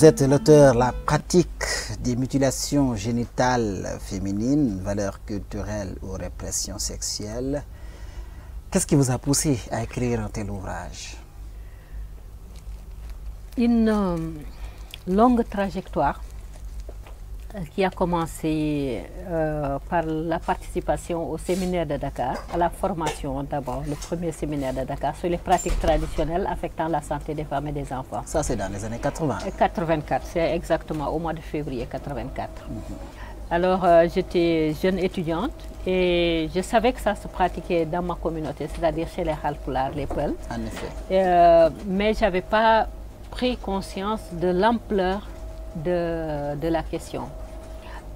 Vous êtes l'auteur La pratique des mutilations génitales féminines, valeurs culturelles ou répression sexuelle. Qu'est-ce qui vous a poussé à écrire un tel ouvrage? Une euh, longue trajectoire qui a commencé euh, par la participation au séminaire de Dakar, à la formation d'abord, le premier séminaire de Dakar sur les pratiques traditionnelles affectant la santé des femmes et des enfants. Ça, c'est dans les années 80. 84, c'est exactement au mois de février 84. Alors, euh, j'étais jeune étudiante et je savais que ça se pratiquait dans ma communauté, c'est-à-dire chez les Halpulars, les Peuls. En effet. Euh, mais je n'avais pas pris conscience de l'ampleur de, de la question.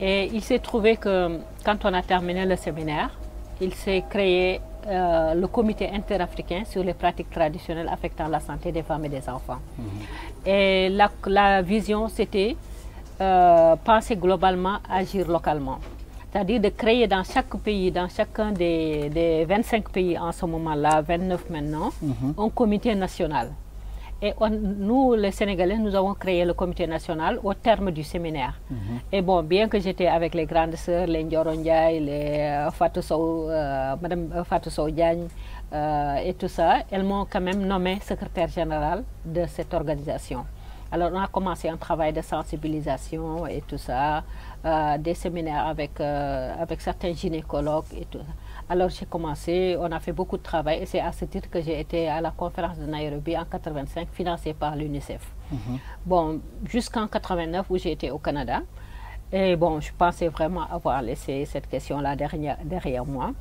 Et il s'est trouvé que quand on a terminé le séminaire, il s'est créé euh, le comité interafricain sur les pratiques traditionnelles affectant la santé des femmes et des enfants. Et la, la vision, c'était euh, penser globalement, agir localement. C'est-à-dire de créer dans chaque pays, dans chacun des, des 25 pays en ce moment-là, 29 maintenant, un comité national. Et on- nous, les Sénégalais, nous avons créé le comité national au terme du séminaire. Et bon, bien que j'étais avec les grandes sœurs, les Ndiaye, les euh, Fatou Sow, euh, Madame euh, Fatou Sow Diagne, euh, et tout ça, elles m'ont quand même nommé secrétaire général de cette organisation. Alors, on a commencé un travail de sensibilisation et tout ça, euh, des séminaires avec, avec certains gynécologues et tout ça. Alors, j'ai commencé, on a fait beaucoup de travail et c'est à ce titre que j'ai été à la conférence de Nairobi en 85, financée par l'UNICEF. Bon, jusqu'en 89 où j'ai été au Canada. Et bon, je pensais vraiment avoir laissé cette question-là derrière, derrière moi.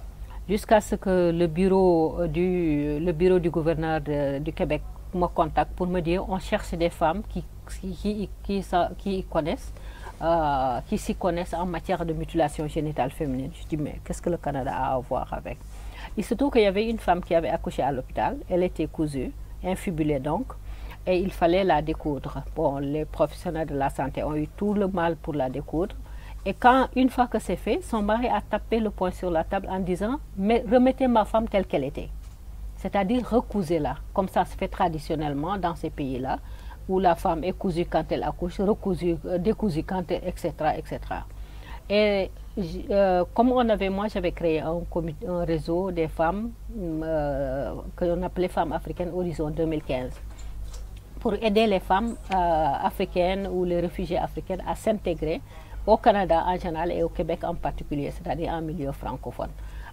Jusqu'à ce que le bureau euh, du, le bureau du gouverneur de- du Québec me contacte pour me dire on cherche des femmes qui, qui, qui, qui, qui y connaissent, euh, qui s'y connaissent en matière de mutilation génitale féminine. Je dis mais qu'est-ce que le Canada a à voir avec? Il se trouve qu'il y avait une femme qui avait accouché à l'hôpital. Elle était cousue, infibulée donc et il fallait la découdre. Bon, les professionnels de la santé ont eu tout le mal pour la découdre. Et quand, une fois que c'est fait, son mari a tapé le poing sur la table en disant Mais remettez ma femme telle qu'elle était. C'est-à-dire recousez-la, comme ça se fait traditionnellement dans ces pays-là, où la femme est cousue quand elle accouche, recousue, euh, décousue quand elle, etc., etc. Et euh, comme on avait, moi j'avais créé un, réseau des femmes euh, que l'on appelait Femmes africaines Horizon 2015 pour aider les femmes africaines ou les réfugiés africains à s'intégrer au Canada en général et au Québec en particulier, c'est-à-dire en milieu francophone.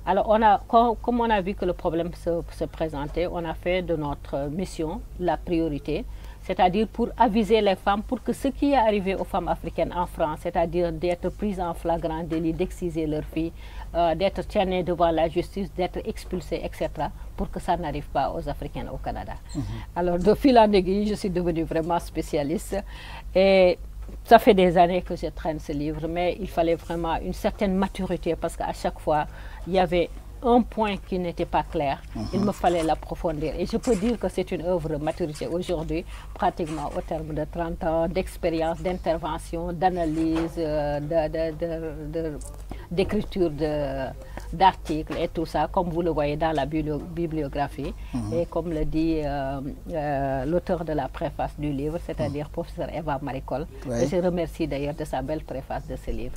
Alors, on a, com- comme on a vu que le problème se présentait, on a fait de notre mission la priorité, c'est-à-dire pour aviser les femmes pour que ce qui est arrivé aux femmes africaines en France, c'est-à-dire d'être prises en flagrant délit, d'exciser leurs filles, euh, d'être tiennées devant la justice, d'être expulsées, etc., pour que ça n'arrive pas aux Africaines au Canada. Alors, de fil en aiguille, je suis devenue vraiment spécialiste. Et ça fait des années que je traîne ce livre, mais il fallait vraiment une certaine maturité parce qu'à chaque fois, il y avait un point qui n'était pas clair. Il me fallait l'approfondir. Et je peux dire que c'est une œuvre de maturité aujourd'hui, pratiquement au terme de 30 ans d'expérience, d'intervention, d'analyse, euh, d'écriture de- d'articles et tout ça, comme vous le voyez dans la biblio- bibliographie. Et comme le dit euh, euh, l'auteur de la préface du livre, c'est-à-dire professeur Eva Maricol. Et je remercie d'ailleurs de sa belle préface de ce livre.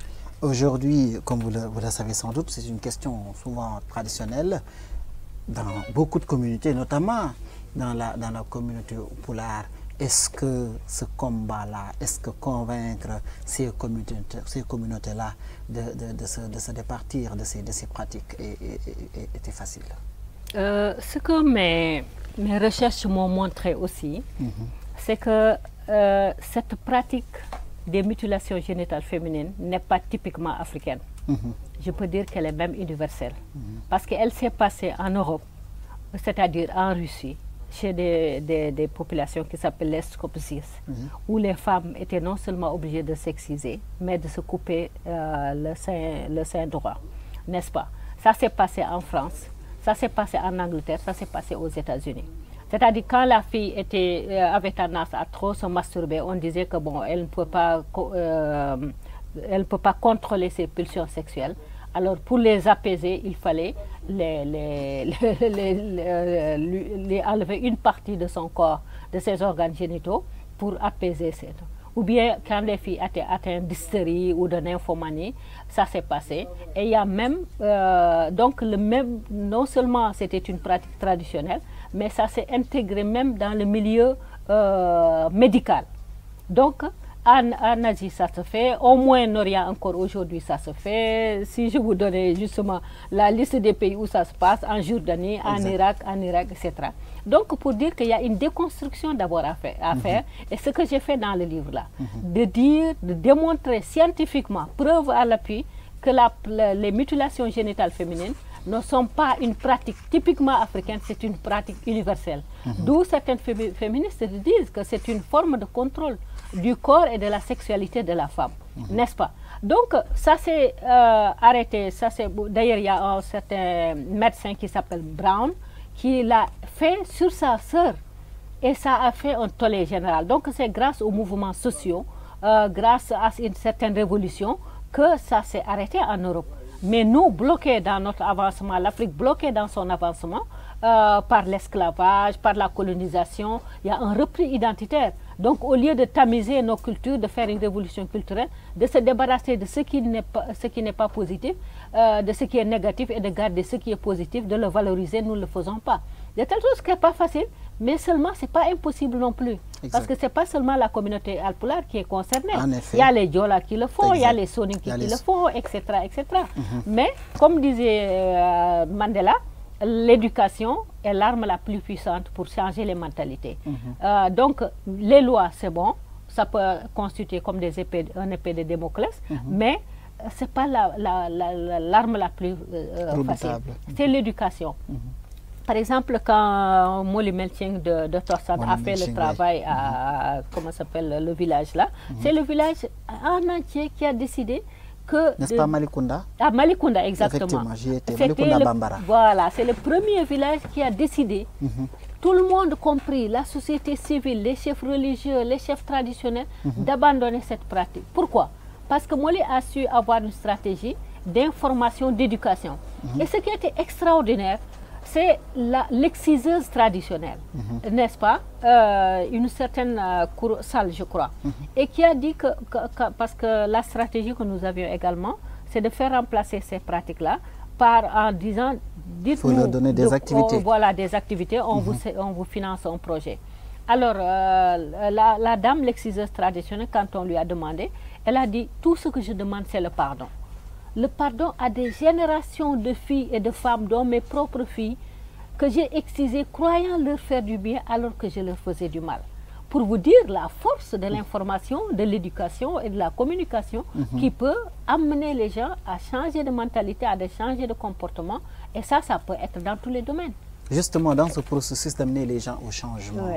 Aujourd'hui, comme vous le, vous le savez sans doute, c'est une question souvent traditionnelle dans beaucoup de communautés, notamment dans la, dans la communauté polar. Est-ce que ce combat-là, est-ce que convaincre ces communautés, ces communautés-là de, de- de se, de se départir de ces, de ces pratiques est- est- est- était facile? Euh, ce que mes, mes recherches m'ont montré aussi, c'est que euh, cette pratique des mutilations génitales féminines n'est pas typiquement africaine. Je peux dire qu'elle est même universelle. Parce qu'elle s'est passée en Europe, c'est-à-dire en Russie, chez des, des- des populations qui s'appellent les Skopsis, où les femmes étaient non seulement obligées de s'exciser, mais de se couper euh, le, sein, le sein droit, n'est-ce pas? Ça s'est passé en France, ça s'est passé en Angleterre, ça s'est passé aux États-Unis. C'est-à-dire quand la fille était, euh, avait tendance à trop se masturber, on disait que bon, elle ne peut pas, euh, elle ne peut pas contrôler ses pulsions sexuelles. Alors pour les apaiser, il fallait enlever une partie de son corps, de ses organes génitaux, pour apaiser cette. Ou bien quand les filles étaient atteintes d'hystérie ou de nymphomanie, ça s'est passé. Et il y a même, euh, donc non seulement c'était une pratique traditionnelle, mais ça s'est intégré même dans le milieu euh, médical. Donc, en, Asie, ça se fait. Au moins en Orient, encore aujourd'hui, ça se fait. Si je vous donnais justement la liste des pays où ça se passe, en Jordanie, en Irak, en Irak, etc. Donc, pour dire qu'il y a une déconstruction d'abord à faire, à mhm. faire et ce que j'ai fait dans le livre-là, mhm. de dire, de démontrer scientifiquement, preuve à l'appui, que la, les mutilations génitales féminines ne sont pas une pratique typiquement africaine, c'est une pratique universelle. Mhm. D'où certaines féministes disent que c'est une forme de contrôle du corps et de la sexualité de la femme, mhm. n'est-ce pas? Donc, ça s'est euh, arrêté. Ça D'ailleurs, il y a un certain médecin qui s'appelle Brown qui l'a fait sur sa sœur. Et ça a fait un tollé général. Donc, c'est grâce aux mouvements sociaux, euh, grâce à une certaine révolution, que ça s'est arrêté en Europe. Mais nous, bloqués dans notre avancement, l'Afrique bloquée dans son avancement, euh, par l'esclavage, par la colonisation, il y a un repris identitaire. Donc, au lieu de tamiser nos cultures, de faire une révolution culturelle, de se débarrasser de ce qui n'est pas, qui pas positif, euh, de ce qui est négatif et de garder ce qui est positif, de le valoriser, nous ne le faisons pas. De telle chose que ce n'est pas facile, mais seulement ce n'est pas impossible non plus. Parce que ce n'est pas seulement la communauté alpoulard qui est concernée. Il y a les Diola qui le font, il y a les Soninki qui le font, etc. etc. Mhm. Mais, comme disait euh, Mandela, l'éducation est l'arme la plus puissante pour changer les mentalités. Mhm. Euh, donc, les lois, c'est bon, ça peut constituer comme des épées, un épée de Démoclès, mhm. mais ce n'est pas l'arme la, plus euh, facile. C'est l'éducation. Par exemple, quand Molly Melching de, de a fait le travail à, comment s'appelle, le village là, mhm. c'est le village en entier qui a décidé que... N'est-ce pas Malikunda? Ah, Malikunda, exactement. Effectivement, j'y étais. Malikunda Bambara. Voilà, c'est le premier village qui a décidé, mhm. tout le monde compris, la société civile, les chefs religieux, les chefs traditionnels, d'abandonner cette pratique. Pourquoi? Parce que Molly a su avoir une stratégie d'information, d'éducation. Et ce qui été extraordinaire, c'est l'exciseuse traditionnelle, mhm. n'est-ce pas? Euh, Une certaine euh, salle, je crois. Mhm. Et qui a dit que, parce que la stratégie que nous avions également, c'est de faire remplacer ces pratiques-là par en disant, dites-nous... donner des activités. voilà, des activités, on, vous, mhm. on vous finance un projet. Alors, euh, la, la, dame, l'exciseuse traditionnelle, quand on lui a demandé, elle a dit, tout ce que je demande, c'est le pardon le pardon à des générations de filles et de femmes, dont mes propres filles, que j'ai excisées croyant leur faire du bien alors que je leur faisais du mal. Pour vous dire la force de l'information, de l'éducation et de la communication mhm. qui peut amener les gens à changer de mentalité, à changer de comportement. Et ça, ça peut être dans tous les domaines. Justement, dans ce processus d'amener les gens au changement,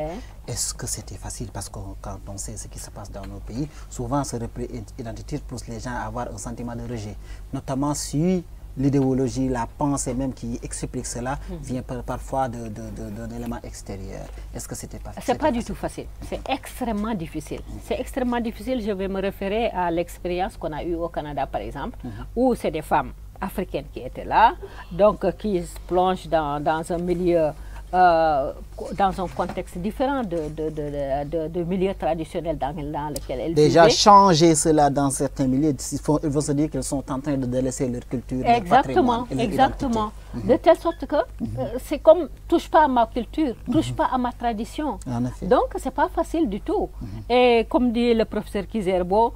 est-ce que c'était facile? Parce que quand on sait ce qui se passe dans nos pays, souvent ce repli identitaire pousse les gens à avoir un sentiment de rejet. Notamment si l'idéologie, la pensée même qui explique cela hmm. vient parfois d'un élément extérieur. Est-ce que c'était pas facile C'est pas du tout facile. C'est extrêmement difficile. Hmm. C'est extrêmement difficile. Je vais me référer à l'expérience qu'on a eue au Canada, par exemple, hmm. où c'est des femmes africaine qui était là, donc euh, qui se plonge dans, dans un milieu, euh, dans un contexte différent de, de, de, de milieu traditionnel dans, dans, lequel elles Déjà changer cela dans certains milieux, il faut, il faut se dire qu'elles sont en train de délaisser leur culture, exactement, leur Exactement, mhm. de telle sorte que mhm. euh, c'est comme touche pas à ma culture, touche mhm. pas à ma tradition. Donc c'est pas facile du tout. Et comme dit le professeur Kizerbo,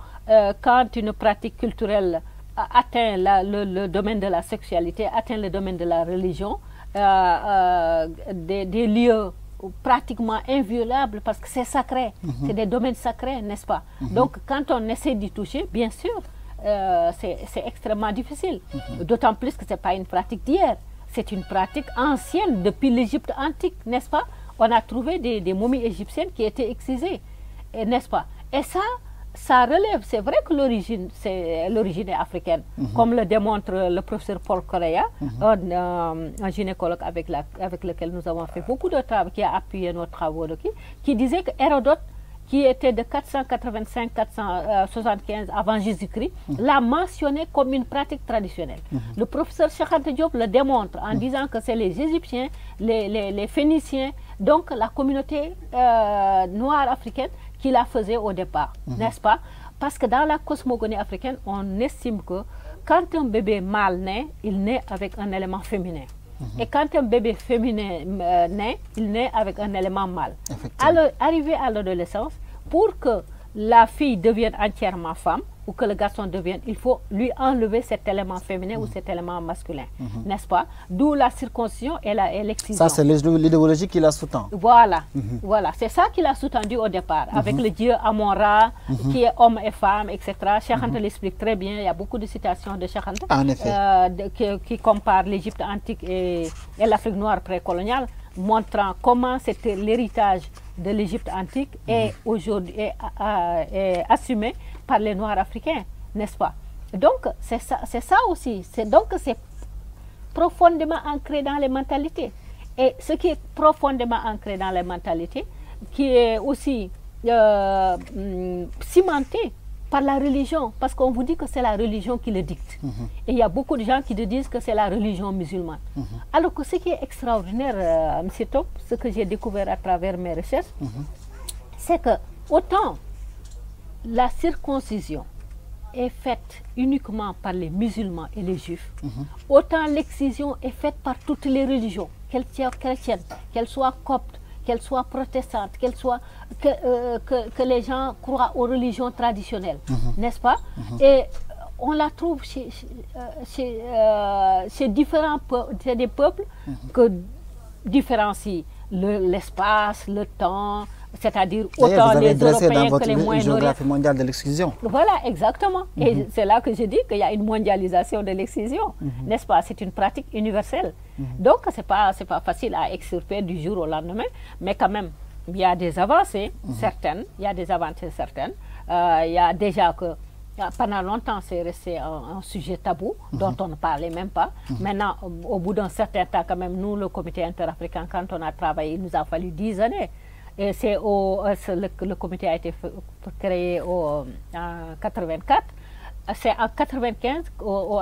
quand une pratique culturelle atteint le, domaine de la sexualité, atteint le domaine de la religion, euh, euh, des, lieux pratiquement inviolables parce que c'est sacré, mhm. c'est des domaines sacrés, n'est-ce pas? Mhm. Donc quand on essaie d'y toucher, bien sûr, euh, c'est extrêmement difficile. Mhm. D'autant plus que ce n'est pas une pratique d'hier, c'est une pratique ancienne depuis l'Égypte antique, n'est-ce pas? On a trouvé des, des momies égyptiennes qui étaient excisées, n'est-ce pas? Et ça, ça relève, c'est vrai que l'origine, c'est l'origine est africaine, mhm. comme le démontre le professeur Paul Correa, mhm. euh, un, gynécologue avec, la, avec lequel nous avons fait beaucoup de travail, qui a appuyé nos travaux, qui, qui disait que Hérodote, qui était de 485-475 avant Jésus-Christ, l'a mentionné comme une pratique traditionnelle. Le professeur Cheikh Diop le démontre en disant que c'est les Égyptiens, les, Phéniciens, donc la communauté euh, noire africaine qui la faisait au départ, n'est-ce pas? Parce que dans la cosmogonie africaine, on estime que quand un bébé mâle naît, il naît avec un élément féminin. Et quand un bébé féminin euh, naît, il naît avec un élément mâle. Alors, arrivé à l'adolescence, pour que la fille devienne entièrement femme ou que le garçon devienne, il faut lui enlever cet élément féminin ou cet élément masculin, mhm. n'est-ce pas? D'où la circoncision et l'excision. Ça, c'est l'idéologie qui la sous-tend. Voilà, mhm. voilà. c'est ça qui l'a sous-tendu au départ, mhm. avec le dieu Amon-Ra, qui est homme et femme, etc. Cheikh l'explique très bien, il y a beaucoup de citations de Cheikh euh, qui, comparent l'Égypte antique et, et l'Afrique noire précoloniale, montrant comment c'était l'héritage de l'Égypte antique est aujourd'hui assumé par les Noirs africains, n'est-ce pas? Donc, c'est ça, ça aussi. Donc, c'est profondément ancré dans les mentalités. Et ce qui est profondément ancré dans les mentalités, qui est aussi euh, hum, cimenté par la religion, parce qu'on vous dit que c'est la religion qui le dicte. Mhm. Et il y a beaucoup de gens qui te disent que c'est la religion musulmane. Mhm. Alors que ce qui est extraordinaire, euh, M. Top, ce que j'ai découvert à travers mes recherches, mhm. c'est que autant la circoncision est faite uniquement par les musulmans et les juifs, autant l'excision est faite par toutes les religions, qu'elles soient chrétiennes, qu'elles soient coptes, qu'elle soit protestante, qu'elle soit que, euh, que, les gens croient aux religions traditionnelles, mhm. n'est-ce pas? Mhm. Et on la trouve chez, chez, euh, chez différents peuples, des peuples mhm. que différencient l'espace, le, temps, c'est-à-dire autant les Européens que les moins géographie mondiale de l'exclusion. Voilà, exactement. Et mhm. c'est là que je dis qu'il y a une mondialisation de l'exclusion, mhm. n'est-ce pas? C'est une pratique universelle. Mhm. Donc, ce n'est pas, pas facile à extirper du jour au lendemain, mais quand même, il y a des avancées certaines, il y a des avancées certaines. Euh, il y a déjà que pendant longtemps, c'est resté un, sujet tabou dont on ne parlait même pas. Maintenant, au, au bout d'un certain temps, quand même, nous, le comité interafricain, quand on a travaillé, il nous a fallu dix années c'est au, euh, le, comité a été créé en 84. C'est en 95,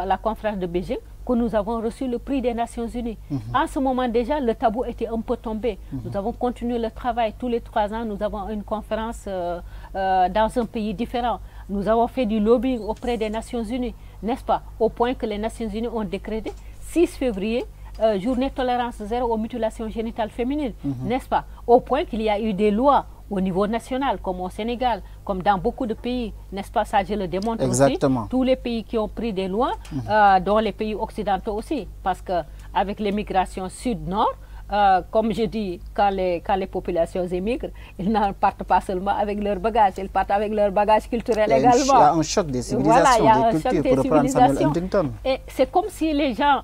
à la conférence de Beijing, que nous avons reçu le prix des Nations Unies. Mhm. En ce moment déjà, le tabou était un peu tombé. Mhm. Nous avons continué le travail. Tous les trois ans, nous avons une conférence euh, euh, dans un pays différent. Nous avons fait du lobbying auprès des Nations Unies, n'est-ce pas? Au point que les Nations Unies ont décrété 6 février euh, journée tolérance zéro aux mutilations génitales féminines, mhm. n'est-ce pas? Au point qu'il y a eu des lois au niveau national, comme au Sénégal, comme dans beaucoup de pays, n'est-ce pas? Ça, je le démontre Exactement. aussi. Tous les pays qui ont pris des lois, mhm. euh, dont les pays occidentaux aussi, parce qu'avec l'émigration sud-nord, euh, comme je dis, quand les, quand les populations émigrent, ils n'en partent pas seulement avec leur bagage, ils partent avec leur bagage culturel également. Il y a un choc des civilisations, voilà, des cultures, pour reprendre Samuel Huntington. Et c'est comme si les gens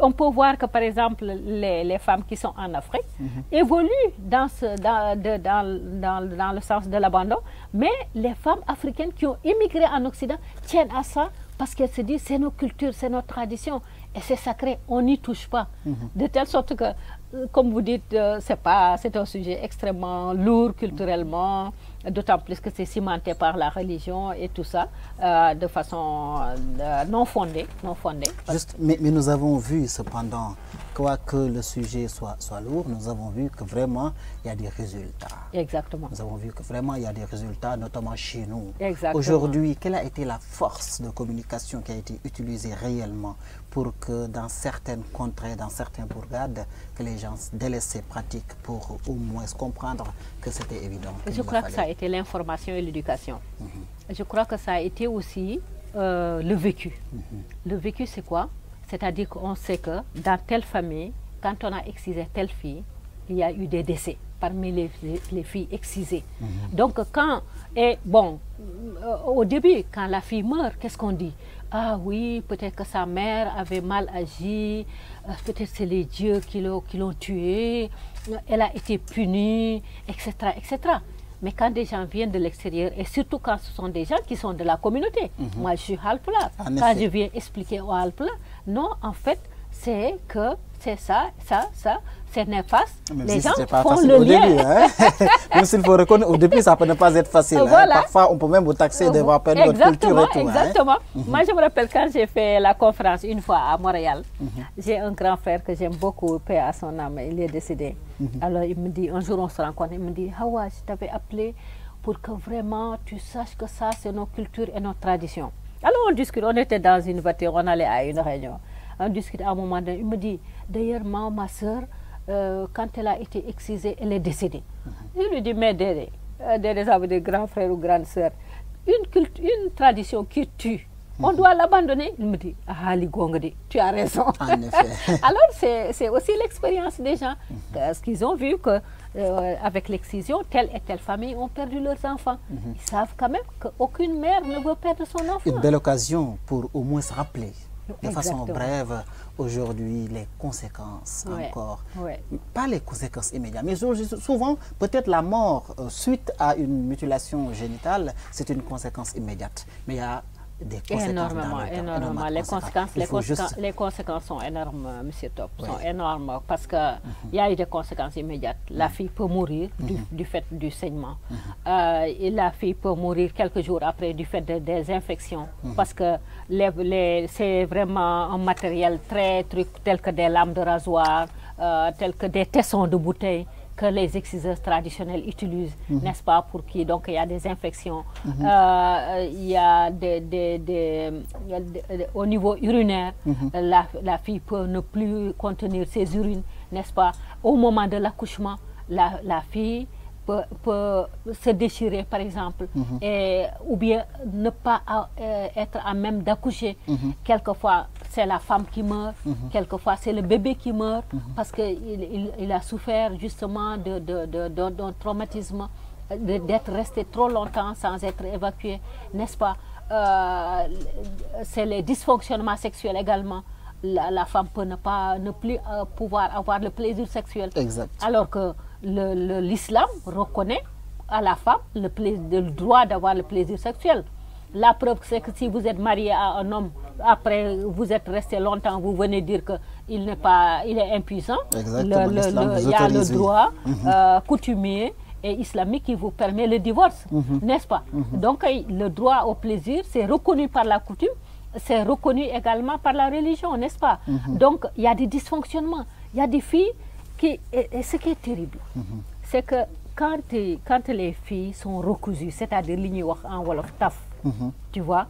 on peut voir que, par exemple, les, femmes qui sont en Afrique mhm. évoluent dans, ce, dans, dans, dans, le sens de l'abandon, mais les femmes africaines qui ont immigré en Occident tiennent à ça parce qu'elles se disent c'est nos cultures, c'est nos traditions et c'est sacré, on n'y touche pas. Mhm. De telle sorte que, euh, comme vous dites, euh, c'est pas, c'est un sujet extrêmement lourd culturellement d'autant plus que c'est cimenté par la religion et tout ça, euh, de façon euh, non fondée. Non fondée Juste, mais, mais, nous avons vu cependant, quoi que le sujet soit, soit lourd, nous avons vu que vraiment il y a des résultats. Exactement. Nous avons vu que vraiment il y a des résultats, notamment chez nous. Aujourd'hui, quelle a été la force de communication qui a été utilisée réellement pour que dans certaines contrées, dans certaines bourgades, que les gens délaissent ces pratiques pour au moins comprendre que c'était évident. Je crois que ça a été l'information et l'éducation. Mhm. Je crois que ça a été aussi euh, le vécu. Mhm. Le vécu, c'est quoi? C'est-à-dire qu'on sait que dans telle famille, quand on a excisé telle fille, il y a eu des décès parmi les, filles excisées. Mhm. Donc, quand, et bon, euh, au début, quand la fille meurt, qu'est-ce qu'on dit? Ah oui, peut-être que sa mère avait mal agi, euh, peut-être c'est les dieux qui l'ont tuée, elle a été punie, etc., etc. Mais quand des gens viennent de l'extérieur, et surtout quand ce sont des gens qui sont de la communauté, mhm. moi je suis Halpla, quand je viens expliquer aux Halpla, non, en fait, c'est que c'est ça, ça, ça, c'est néfaste. Même les si gens pas font facile le au lien. début. hein. Même s'il faut reconnaître, au début, ça peut ne pas être facile. hein. Voilà. Parfois, on peut même vous taxer d'avoir perdu votre culture et tout. hein. exactement. Moi, je me rappelle quand j'ai fait la conférence une fois à Montréal, Mhm. j'ai un grand frère que j'aime beaucoup, paix à son âme, il est décédé. Mhm. Alors, il me dit, un jour on se rencontre, il me dit, Hawa, je t'avais appelé pour que vraiment tu saches que ça, c'est nos cultures et nos traditions. Alors, on discute, on était dans une voiture, on allait à une réunion. On discute à un moment donné, il me dit, d'ailleurs, moi, ma soeur, euh, quand elle a été excisée, elle est décédée. Je lui dis, mais Dédé, euh, Dédé, ça veut dire grand frère ou grande sœur, une, culte- une tradition qui tue, on doit l'abandonner. Il me dit, ah, Ali Gongadi, tu as raison. En effet. Alors, c'est aussi l'expérience des gens. Parce qu'ils ont vu que euh, avec l'excision, telle et telle famille ont perdu leurs enfants. Ils savent quand même qu'aucune mère ne veut perdre son enfant. Une belle occasion pour au moins se rappeler de façon brève aujourd'hui les conséquences Ouais, encore. ouais. Pas les conséquences immédiates, mais sou- souvent, peut-être la mort euh, suite à une mutilation génitale, c'est une conséquence immédiate. Mais il y a des conséquences Énormément, le énormément. Les conséquences. les, conséquences, juste- les conséquences sont énormes, M. Top, sont énormes parce qu'il y a eu des conséquences immédiates. La fille peut mourir du, du fait du saignement. Euh, et la fille peut mourir quelques jours après du fait de- des infections parce que les, les- c'est vraiment un matériel très truc tel que des lames de rasoir, euh, tel que des tessons de bouteilles que les exciseurs traditionnels utilisent, n'est-ce pas, pour qui donc il y a des infections, Euh, il y a des, des- au niveau urinaire, la, la fille peut ne plus contenir ses urines, n'est-ce pas, au moment de l'accouchement, la, la fille peut, peut se déchirer par exemple, et, ou bien ne pas à- euh, être à même d'accoucher. Quelquefois, c'est la femme qui meurt, quelquefois, c'est le bébé qui meurt, parce qu'il il, il a souffert justement de- de- de- de- d'un traumatisme, d'être resté trop longtemps sans être évacué, n'est-ce pas? Euh, C'est les dysfonctionnements sexuels également. La, la femme peut ne, pas, ne plus euh, pouvoir avoir le plaisir sexuel. Exact. Alors que l'islam reconnaît à la femme le, droit d'avoir le plaisir sexuel. La preuve, c'est que si vous êtes marié à un homme, après vous êtes resté longtemps, vous venez dire qu'il n'est pas, il est impuissant. Exactement, Le- le- Il y a le droit euh, coutumier et islamique qui vous permet le divorce, n'est-ce pas? Donc euh, le droit au plaisir, c'est reconnu par la coutume, c'est reconnu également par la religion, n'est-ce pas? Donc il y a des dysfonctionnements. Il y a des filles qui... Et, et ce qui est terrible, c'est que quand, quand les filles sont recousues, c'est-à-dire wax en wolof taf, tu vois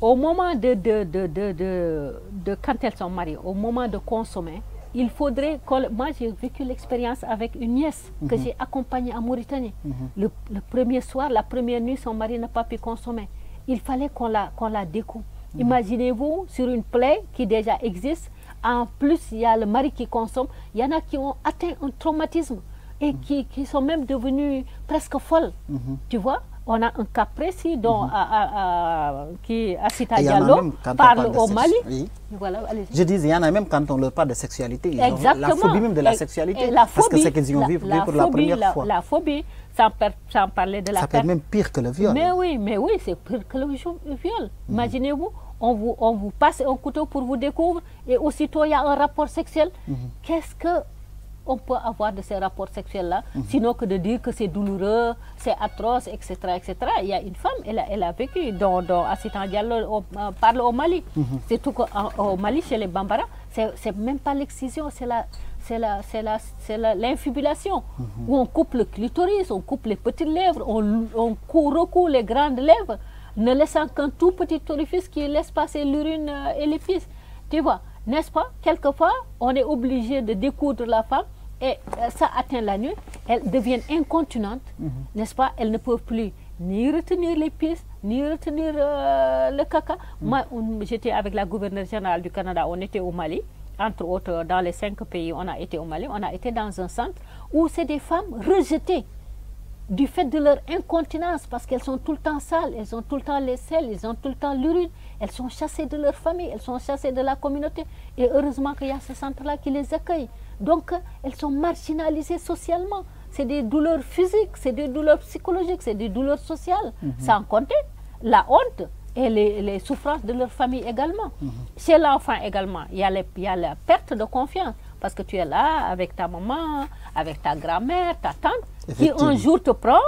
au moment de, de, de, de, de, de- quand elles sont mariées, au moment de consommer, il faudrait moi j'ai vécu l'expérience avec une nièce que j'ai accompagnée en Mauritanie. le, le premier soir, la première nuit, son mari n'a pas pu consommer. Il fallait qu'on la, qu'on la découpe. Imaginez-vous sur une plaie qui déjà existe, en plus il y a le mari qui consomme, il y en a qui ont atteint un traumatisme et qui, qui sont même devenues presque folles. Tu vois on a un cas précis dont à- à- à- qui Assita Diallo parle parle au Mali. oui. Voilà, allez-y. Je dis, il y en a même quand on leur parle de sexualité. Ils ont Exactement. la phobie même de la Et- sexualité. et la parce que phobie, c'est qu'ils ont la- vécu pour la phobie, première la- fois. La phobie, sans, per- sans parler de la Ça peut même pire que le viol. Mais oui, mais oui, c'est pire que le viol. Imaginez-vous, on vous, on vous passe un couteau pour vous découvrir et aussitôt il y a un rapport sexuel. Qu'est-ce que on peut avoir de ces rapports sexuels-là, sinon que de dire que c'est douloureux, c'est atroce, etc., etc. Il y a une femme, elle a, elle a vécu, dont, dont Assita Diallo au- euh, parle au Mali. C'est tout qu'au Mali, chez les Bambara, c'est même pas l'excision, c'est la c'est la, c'est la, c'est la- l'infibulation, où on coupe le clitoris, on coupe les petites lèvres, on, on recoue les grandes lèvres, ne laissant qu'un tout petit orifice qui laisse passer l'urine euh, et les fils. Tu vois, n'est-ce pas? Quelquefois, on est obligé de découdre la femme et euh, ça atteint la nuit, elles deviennent incontinentes, n'est-ce pas? Elles ne peuvent plus ni retenir les pistes, ni retenir euh, le caca. Moi, on- j'étais avec la gouverneure générale du Canada, on était au Mali, entre autres dans les cinq pays, on a été au Mali, on a été dans un centre où c'est des femmes rejetées du fait de leur incontinence, parce qu'elles sont tout le temps sales, elles ont tout le temps les selles, elles ont tout le temps l'urine, elles sont chassées de leur famille, elles sont chassées de la communauté. Et heureusement qu'il y a ce centre-là qui les accueille. Donc, elles sont marginalisées socialement. C'est des douleurs physiques, c'est des douleurs psychologiques, c'est des douleurs sociales, sans compter la honte et les, les souffrances de leur famille également. Chez l'enfant également, il y, a les- il y a la perte de confiance. Parce que tu es là avec ta maman, avec ta grand-mère, ta tante, qui un jour te prend,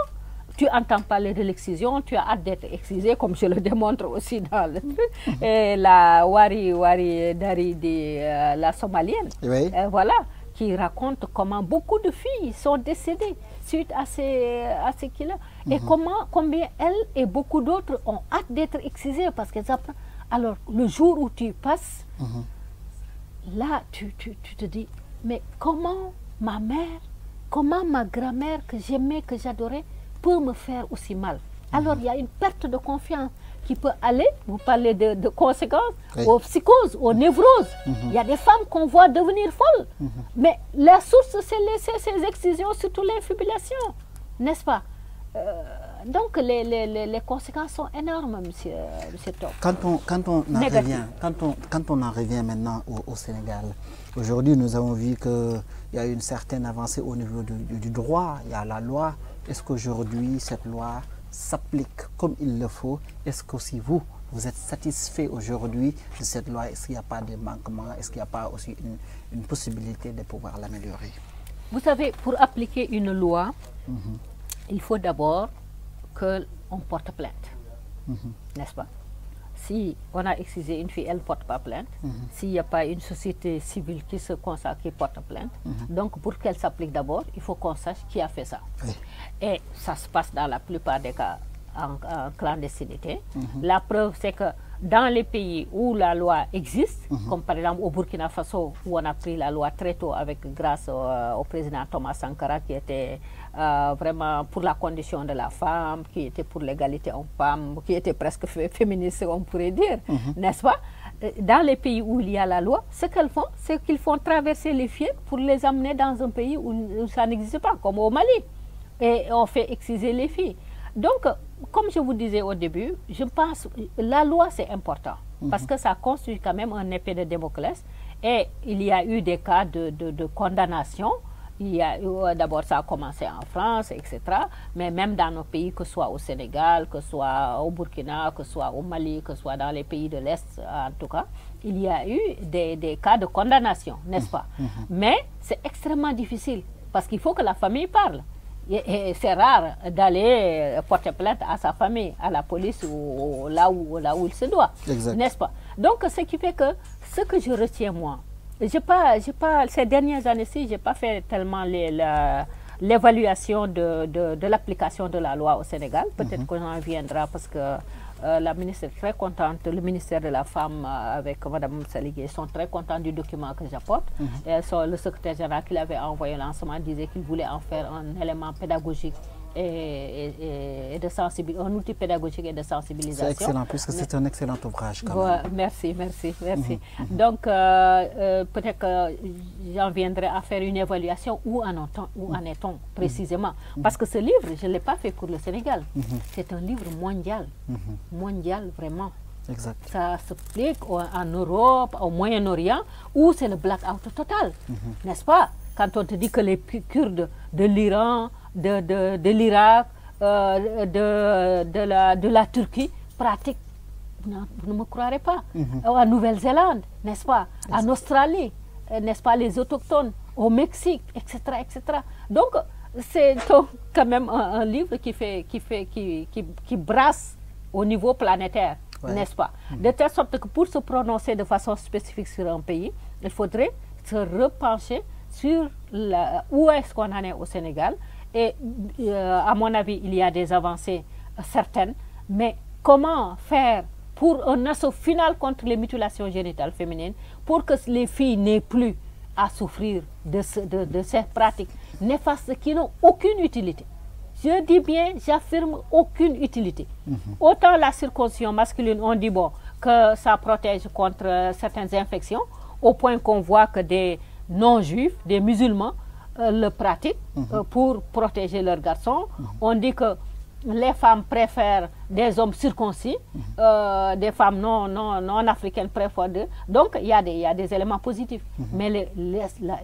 tu entends parler de l'excision, tu as hâte d'être excisé, comme je le démontre aussi dans le truc. Et la Wari Wari Dari de euh, la Somalienne, Oui. euh, voilà, qui raconte comment beaucoup de filles sont décédées suite à ces, à ces killers. Et comment, combien elles et beaucoup d'autres ont hâte d'être excisées parce qu'elles apprennent. Alors, le jour où tu passes, là, tu, tu- tu te dis, mais comment ma mère, comment ma grand-mère que j'aimais, que j'adorais, peut me faire aussi mal? Alors, il y a une perte de confiance qui peut aller, vous parlez de, de conséquences, Oui. aux psychoses, aux névroses. Il y a des femmes qu'on voit devenir folles. Mais la source, c'est les- c'est ces excisions, surtout l'infibulation, n'est-ce pas? Euh, Donc, les, les- les- conséquences sont énormes, monsieur, monsieur Top. Quand on, quand on en revient, quand on, quand on en revient maintenant au, au Sénégal, aujourd'hui nous avons vu qu'il y a une certaine avancée au niveau du, du- du droit, il y a la loi. Est-ce qu'aujourd'hui cette loi s'applique comme il le faut? Est-ce qu'aussi vous, vous êtes satisfait aujourd'hui de cette loi Est-ce qu'il n'y a pas de manquements? Est-ce qu'il n'y a pas aussi une, une possibilité de pouvoir l'améliorer? Vous savez, pour appliquer une loi, il faut d'abord qu'on porte plainte. N'est-ce pas? Si on a excisé une fille, elle ne porte pas plainte. S'il n'y a pas une société civile qui se consacre, qui porte plainte. Donc, pour qu'elle s'applique d'abord, il faut qu'on sache qui a fait ça. Oui. Et ça se passe dans la plupart des cas en, en clandestinité. La preuve, c'est que dans les pays où la loi existe, comme par exemple au Burkina Faso, où on a pris la loi très tôt avec, grâce au, euh, au président Thomas Sankara, qui était euh, vraiment pour la condition de la femme, qui était pour l'égalité homme-femme, qui était presque fé- féministe, on pourrait dire, n'est-ce pas? Euh, Dans les pays où il y a la loi, ce qu'elles font, c'est qu'ils font traverser les filles pour les amener dans un pays où, où ça n'existe pas, comme au Mali. Et on fait exciser les filles. Donc, comme je vous disais au début, je pense la loi c'est important parce que ça constitue quand même un épée de Damoclès et il y a eu des cas de, de- de condamnation. Il y a eu, euh, d'abord ça a commencé en France, etc. Mais même dans nos pays, que ce soit au Sénégal, que ce soit au Burkina, que ce soit au Mali, que ce soit dans les pays de l'Est, en tout cas, il y a eu des, des cas de condamnation, n'est-ce pas? Mais c'est extrêmement difficile parce qu'il faut que la famille parle. C'est rare d'aller porter plainte à sa famille, à la police ou, là, où, là où il se doit. N'est-ce pas? Donc, ce qui fait que ce que je retiens, moi, j'ai pas, pas, ces dernières années-ci, je n'ai pas fait tellement l'évaluation de, de, de l'application de la loi au Sénégal. Peut-être qu'on en viendra parce que euh, la ministre est très contente, le ministère de la Femme euh, avec Mme Saligé sont très contents du document que j'apporte. Sont- le secrétaire général qui l'avait envoyé lancement disait qu'il voulait en faire un élément pédagogique et, et- de sensibilisation, un outil pédagogique et de sensibilisation. C'est excellent, puisque c'est un excellent ouvrage quand Ouais, même. merci, merci, merci. Donc, euh, euh, peut-être que j'en viendrai à faire une évaluation où en, est-on- où en est-on précisément? Parce que ce livre, je ne l'ai pas fait pour le Sénégal. C'est un livre mondial, mondial vraiment. Exact. Ça s'applique en Europe, au Moyen-Orient, où c'est le blackout total, n'est-ce pas? Quand on te dit que les Kurdes de l'Iran, de, de, de l'Irak, euh, de, de, la, de la Turquie pratiquent, vous ne me croirez pas, en Nouvelle-Zélande, n'est-ce pas? En Australie, euh, n'est-ce pas Les autochtones, au Mexique, etc. etc. Donc, c'est quand même un, un livre qui, fait, qui, fait, qui, qui, qui brasse au niveau planétaire, Ouais. n'est-ce pas? De telle sorte que pour se prononcer de façon spécifique sur un pays, il faudrait se repencher sur la- où est-ce qu'on en est au Sénégal. Et euh, à mon avis, il y a des avancées euh, certaines, mais comment faire pour un assaut final contre les mutilations génitales féminines, pour que les filles n'aient plus à souffrir de, ce- de- de ces pratiques néfastes qui n'ont aucune utilité? Je dis bien, j'affirme aucune utilité. Autant la circoncision masculine, on dit bon, que ça protège contre euh, certaines infections, au point qu'on voit que des non-juifs, des musulmans, le pratiquent euh, pour protéger leurs garçons. On dit que les femmes préfèrent des hommes circoncis, euh, des femmes non, non, non africaines préfèrent d'eux. Donc, il y, a des- y a des éléments positifs. Mais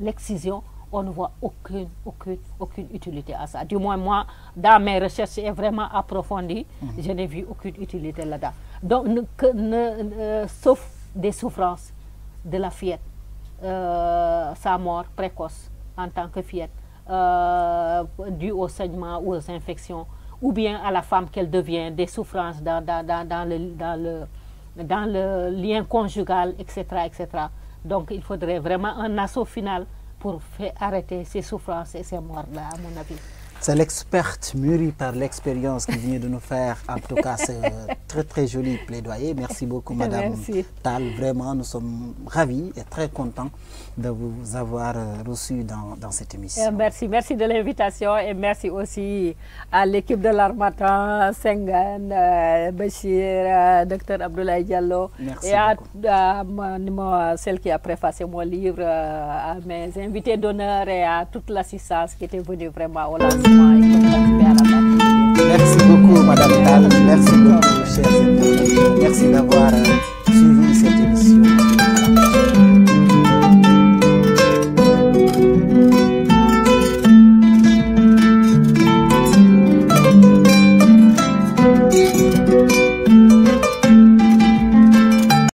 l'excision, on ne voit aucune, aucune, aucune utilité à ça. Du moins, moi, dans mes recherches est vraiment approfondies, je n'ai vu aucune utilité là-dedans. Donc, ne- que- ne- euh, sauf des souffrances de la fillette euh, sa mort précoce en tant que fillette, euh, due au saignement ou aux infections, ou bien à la femme qu'elle devient, des souffrances dans, dans, dans, le, dans, le, dans le lien conjugal, etc., etc. Donc il faudrait vraiment un assaut final pour arrêter ces souffrances et ces morts-là, à mon avis. C'est l'experte mûrie par l'expérience qui vient de nous faire, en tout cas, ce très très joli plaidoyer. Merci beaucoup, Madame Merci. Tal. Vraiment, nous sommes ravis et très contents de vous avoir euh, reçu dans, dans cette émission. Euh, merci, merci de l'invitation et merci aussi à l'équipe de l'Armatan, Sengan, euh, Bachir, euh, Dr Abdoulaye Diallo Merci et à, à celle qui a préfacé mon livre, euh, à mes invités d'honneur et à toute l'assistance qui était venue vraiment au lancement et qui ont participé à la partie. Merci beaucoup, Madame Tal. Merci beaucoup, chers internautes. Merci d'avoir